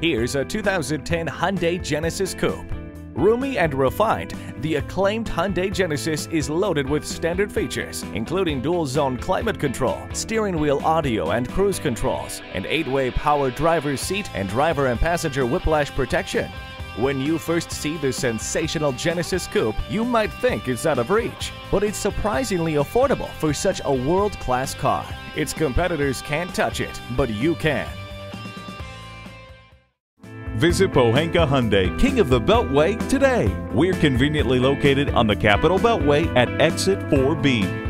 Here's a 2010 Hyundai Genesis Coupe. Roomy and refined, the acclaimed Hyundai Genesis is loaded with standard features, including dual-zone climate control, steering wheel audio and cruise controls, an 8-way power driver's seat, and driver and passenger whiplash protection. When you first see the sensational Genesis Coupe, you might think it's out of reach, but it's surprisingly affordable for such a world-class car. Its competitors can't touch it, but you can. Visit Pohanka Hyundai, King of the Beltway, today. We're conveniently located on the Capital Beltway at Exit 4B.